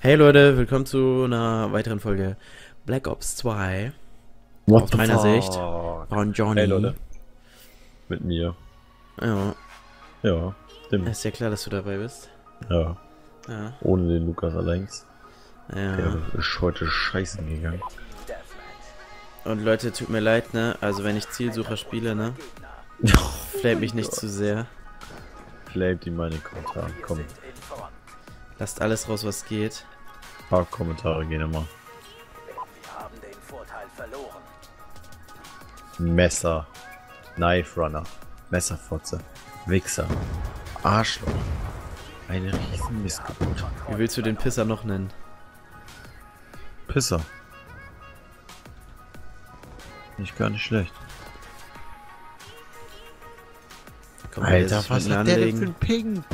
Hey Leute, willkommen zu einer weiteren Folge Black Ops 2. What Aus the meiner fuck? Sicht. Von Johnny. Hey Leute. Mit mir. Ja, Ja. Dem, ist ja klar, dass du dabei bist. ja. Ja, Ohne den Lukas allein. ja. Der ist heute scheißen gegangen. Und Leute, tut mir leid, ne? Also wenn ich Zielsucher spiele, ne? Flamet mich nicht zu sehr. Flamet ihm meine Kommentare. Komm. Lasst alles raus, was geht. Ein paar Kommentare gehen immer. haben den Vorteil verloren. Messer. Knife Runner. Messerfotze. Wichser. Arschloch. Eine riesen Missgeburt. Wie willst du den Pisser noch nennen? Pisser. Nicht gar nicht schlecht. Komm, der will sich mit mir anlegen. Ping?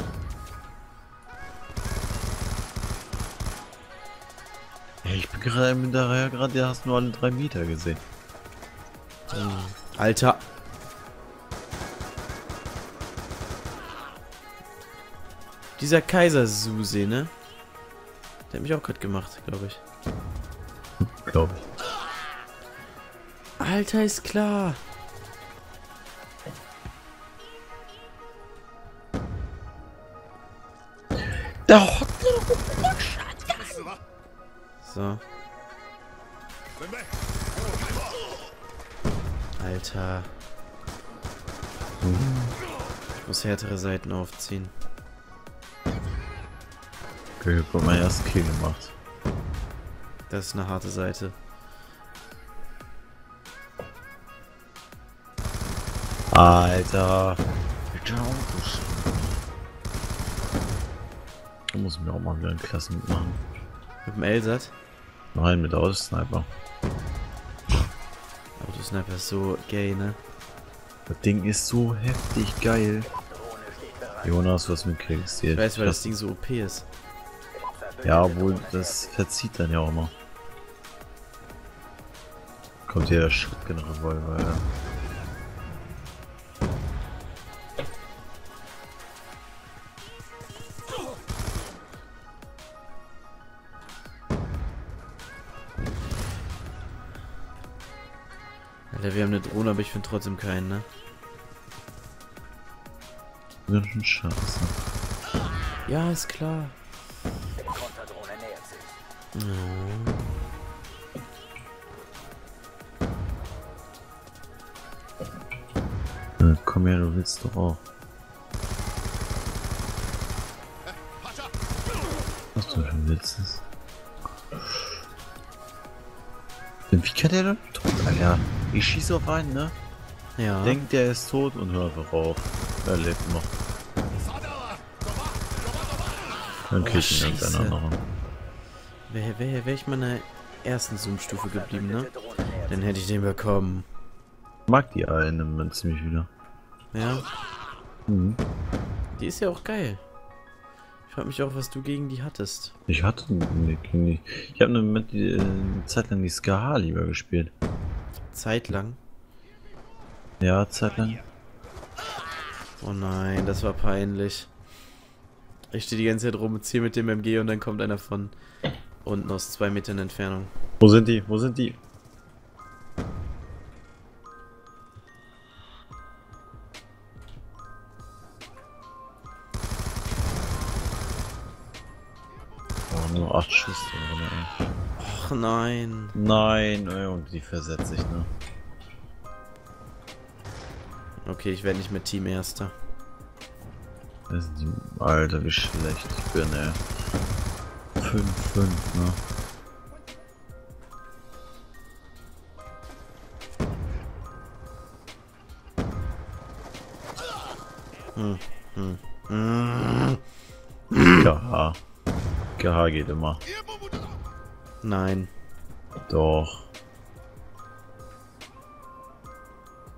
Hinterher gerade, der hast nur alle drei Meter gesehen. Alter. Dieser Kaiser Suse, ne? Der hat mich auch gerade gemacht, glaube ich. Glaube ich. Alter, ist klar. Da hockt So. Alter. Ich muss härtere Seiten aufziehen. Okay, ich hab meinen ersten Kill gemacht. Das ist eine harte Seite. Alter. Da muss ich mir auch mal wieder eine Klasse mitmachen. Mit dem Elsat. Nein, mit Autosniper. Autosniper ist so gay, ne? Das Ding ist so heftig geil. Jonas, was mit kriegst Ich weiß, weil das Ding so OP ist. Ja, obwohl das verzieht dann ja auch immer. Kommt hier der Shotgun-Revolver, ja. Alter, wir haben eine Drohne, aber ich finde trotzdem keinen, ne? Ganz schön scheiße. Ja, ist klar. Oh. Ja, komm her, du willst doch auch. Was du schon willst es. Wie kann der denn tot, Alter? Ich schieße auf einen, ne? Ja. Denkt, der ist tot und hört einfach auf. Er lebt noch. Dann Oh, kriegt ihn irgendein Scheiße. anderer. Wäre wär, wär ich meiner ersten Zoom-Stufe geblieben, ne? Dann hätte ich den bekommen. Mag die eine man ziemlich wieder. Ja. Mhm. Die ist ja auch geil. Ich frag mich auch, was du gegen die hattest. Ich hatte die. Ich habe eine, äh, eine Zeit lang die Ska lieber gespielt. Zeitlang. Ja, Zeit lang. Oh nein, das war peinlich. Ich stehe die ganze Zeit rum und ziehe mit dem MG und dann kommt einer von unten aus zwei Metern Entfernung. Wo sind die? Wo sind die? Oh, nur acht ey. Och nein. Nein, ey, und die versetzt sich, ne? Okay, ich werde nicht mehr Team Erster. Das ist die, Alter, wie schlecht ich bin, ey. 5-5, ne? Hm, hm. Mm. KH. KH geht immer. Nein. Doch.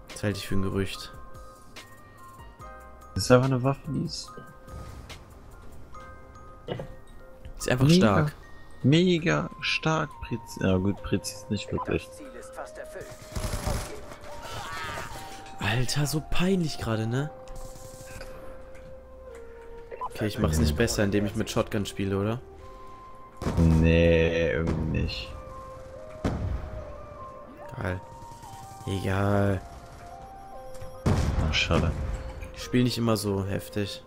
Das halte ich für ein Gerücht. Das ist einfach eine Waffe, die ist Ist einfach Mega. stark. mega stark. Präzis ja gut, präzis nicht wirklich. Alter, so peinlich gerade, ne? Okay, ich mach's nicht besser, indem ich mit Shotgun spiele, oder? Nee, irgendwie nicht. Egal. Egal. Ach, schade. Ich spiele nicht immer so heftig.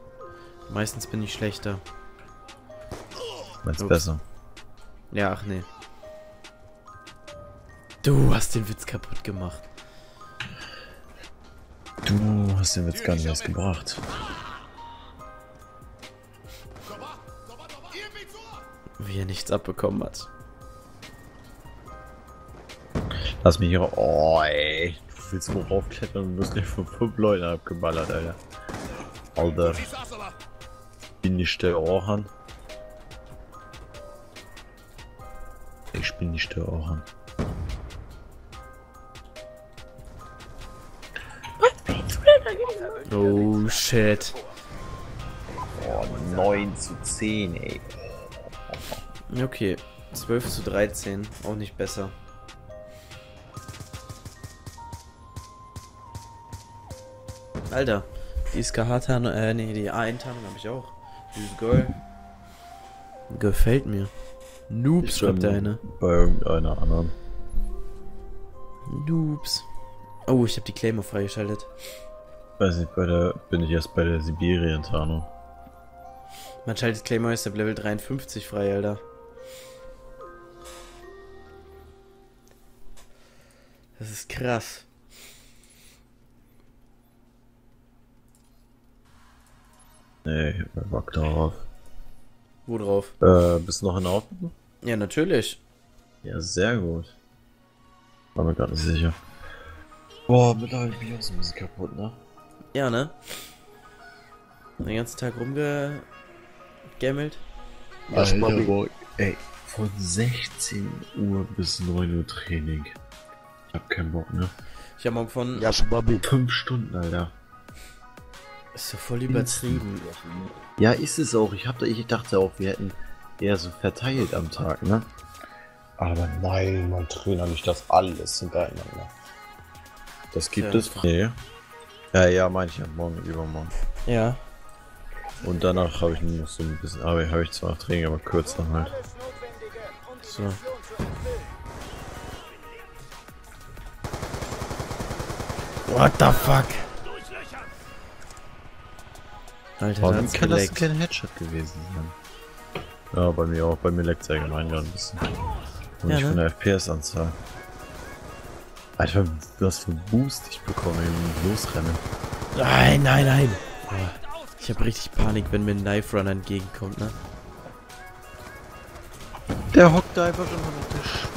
Meistens bin ich schlechter. Meinst Ups. besser. Ja, ach nee. Du hast den Witz kaputt gemacht. Du hast den Witz gar nicht erst gebracht. Wie er nichts abbekommen hat. Lass mich hier. Oh, ey. Du willst wo raufklettern und wirst nicht von fünf Leuten abgeballert, Alter. Alter. Bin nicht der Ohren. Ich bin nicht der Ohren. Oh shit. Oh, 9 zu 10, ey. Okay. 12 zu 13. Auch nicht besser. Alter. Die SKH-Tarnung, äh, nee, die A1-Tarnung habe ich auch. Dieses Girl. Gefällt mir. Noobs, schreibt der eine. Bei irgendeiner anderen. Noobs. Oh, ich habe die Claymore freigeschaltet. Weiß nicht, bei der. Bin ich erst bei der Sibirien-Tarnung. Man schaltet Claymore erst ab Level 53 frei, Alter. Das ist krass. Nee, ich hab keinen Bock darauf. Wo drauf? Äh, bist du noch in Ordnung? Ja, natürlich. Ja, sehr gut. War mir gerade nicht sicher. Boah, mittlerweile bin ich auch so ein bisschen kaputt, ne? Ja, ne? Den ganzen Tag rumgegammelt. Alter, boah, ey, von 16 Uhr bis 9 Uhr Training. Ich hab keinen Bock, ne? Ich hab morgen von. Ja, Schwabi. 5 Stunden, Alter. Ist doch voll übertrieben. Ja, ist es auch. Ich, hab, da- ich dachte auch, wir hätten eher so verteilt am Tag, ne? Aber nein, man trainiert nicht das alles hintereinander. Das gibt Ja. es. Nee. Ja, ja, meine ich ja. Morgen, übermorgen. Ja. Und danach habe ich noch so ein bisschen, aber habe ich zwar noch Training, aber kürzer halt. So. What the fuck? Alter, Aber da wie hat's kann das kein Headshot gewesen sein? Ja, bei mir auch. Bei mir leckt es allgemein gerade ein bisschen. Und Ja, nicht ne? von der FPS-Anzahl. Alter, was für ein Boost ich bekomme im Losrennen. Nein, nein, nein. Boah, Ich habe richtig Panik, wenn mir ein Knife Runner entgegenkommt, ne? Der hockt da einfach immer auf der Sch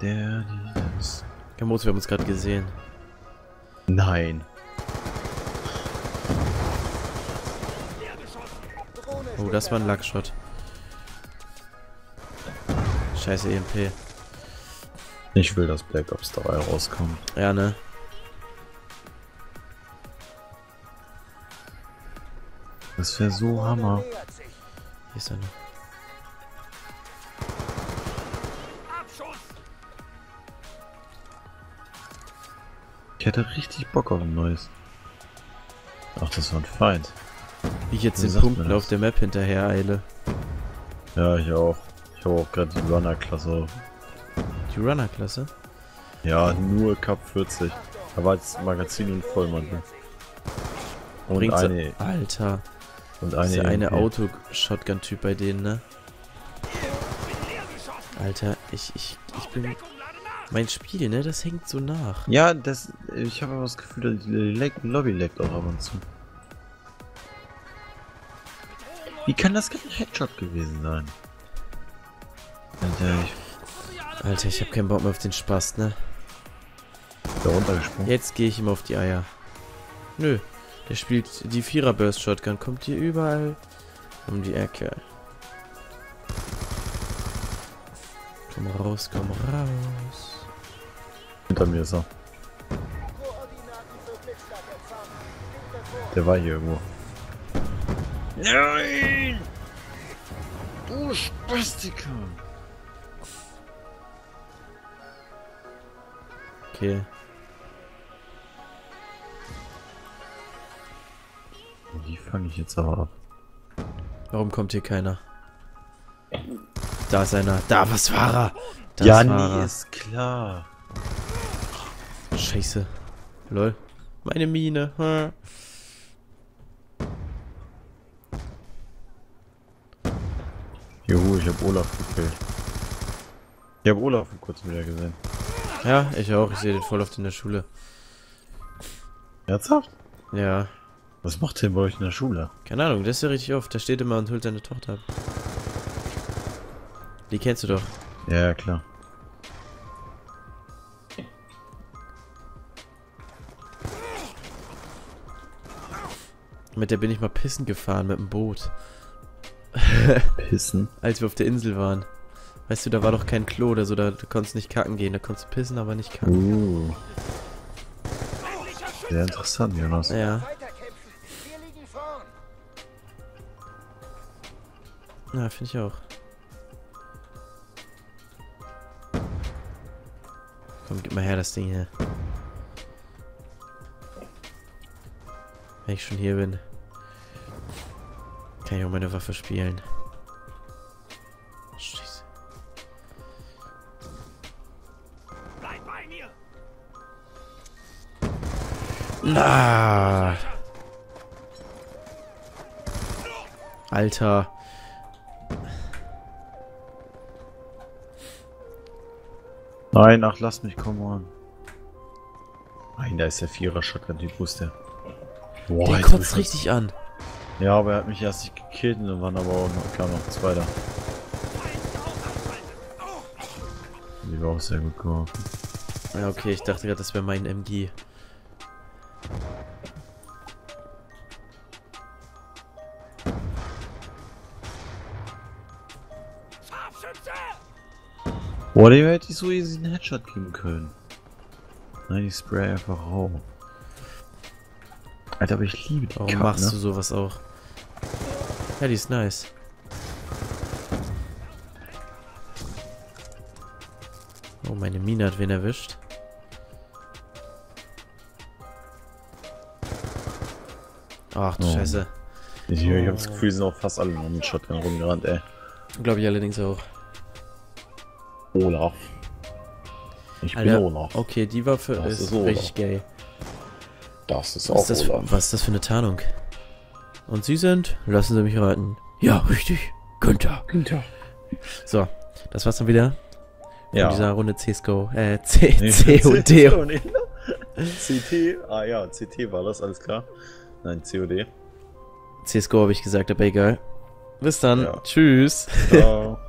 Der, das. Kamoto, wir haben uns gerade gesehen. Nein. Oh, das war ein Luckshot. Scheiße EMP. Ich will, dass Black Ops 3 rauskommt. Ja, ne? Das wäre so Hammer. Hier ist er noch. Ich hätte richtig Bock auf ein neues. Ach, das war ein Feind. Wie ich jetzt Wie den Punkten auf der Map hinterher eile. Ja, ich auch. Ich habe auch gerade die Runner-Klasse. Die Runner-Klasse? Ja, nur Cup 40. Da war jetzt Magazin und Vollmantel. Und Bringt's- eine, Alter. und eine, ja eine. Auto-Shotgun-Typ bei denen, ne? Alter, ich, ich, ich bin... Mein Spiel, ne? Das hängt so nach. Ja, das, ich habe aber das Gefühl, die Leg Lobby leckt auch ab und zu. Wie kann das kein Headshot gewesen sein? Alter, ich Alter, ich hab keinen Bock mehr auf den Spaß, ne? da runtergesprungen. Jetzt gehe ich ihm auf die Eier. Nö. Der spielt die Vierer Burst Shotgun. Kommt hier überall um die Ecke. Komm raus, komm raus. Hinter mir ist er. Der war hier irgendwo. Nein! Du Spastiker! Okay. Wo lief fange ich jetzt aber ab. Warum kommt hier keiner? Da ist einer. Da, was war er? Das ja, war nee, er. ist klar. Scheiße. Lol. Meine Mine. Hm. Juhu, ich hab Olaf gekillt. Ich hab Olaf vor kurzem wieder gesehen. Ja, ich auch. Ich sehe den voll oft in der Schule. Ernsthaft? Ja. Was macht der bei euch in der Schule? Keine Ahnung, das ist ja richtig oft. Der steht immer und holt seine Tochter ab. Die kennst du doch. Ja, ja, klar. Mit der bin ich mal pissen gefahren mit dem Boot. Pissen. Als wir auf der Insel waren. Weißt du, da war doch kein Klo oder so, da du konntest nicht kacken gehen. Da konntest du pissen, aber nicht kacken. Uh. Sehr interessant, Jonas. Ja. Vorn. Ja, finde ich auch. Komm, gib mal her das Ding hier. Wenn ich schon hier bin, kann ich auch meine Waffe spielen. Scheiße. Na. Alter. Nein, ach, lass mich, come on. Nein, da ist der Vierer Shotgun-Typ, wo ist der? Boah, Der kotzt richtig an. Ja, aber er hat mich erst nicht gekillt und dann waren aber auch noch, kam noch ein zweiter. Die war auch sehr gut geworfen. Ja, okay, ich dachte gerade, das wäre mein MG. Boah, dem hätte ich so easy einen Headshot geben können. Nein, ich spray einfach rauf. Alter, aber ich liebe die Warum Karten, machst ne? du sowas auch? Ja, die ist nice. Oh, meine Mine hat wen erwischt. Ach du Oh. Scheiße. Ich, ich hab das Gefühl, die sind auch fast alle noch mit Shotgun rumgerannt, ey. Glaube ich allerdings auch. Olaf. Ich bin Alter, Olaf. okay, die Waffe Das ist, ist richtig gay. Das ist auch ist, das Olaf. was ist das für eine Tarnung? Und Sie sind? Lassen Sie mich raten. Ja, richtig. Günther. Günther. So, das war's dann wieder. Ja. dieser Runde CSGO. Äh, C, Nee, COD. CT, ah ja, CT war das, alles klar. Nein, COD. CSGO habe ich gesagt, aber egal. Bis dann. Ja. Tschüss. Ciao.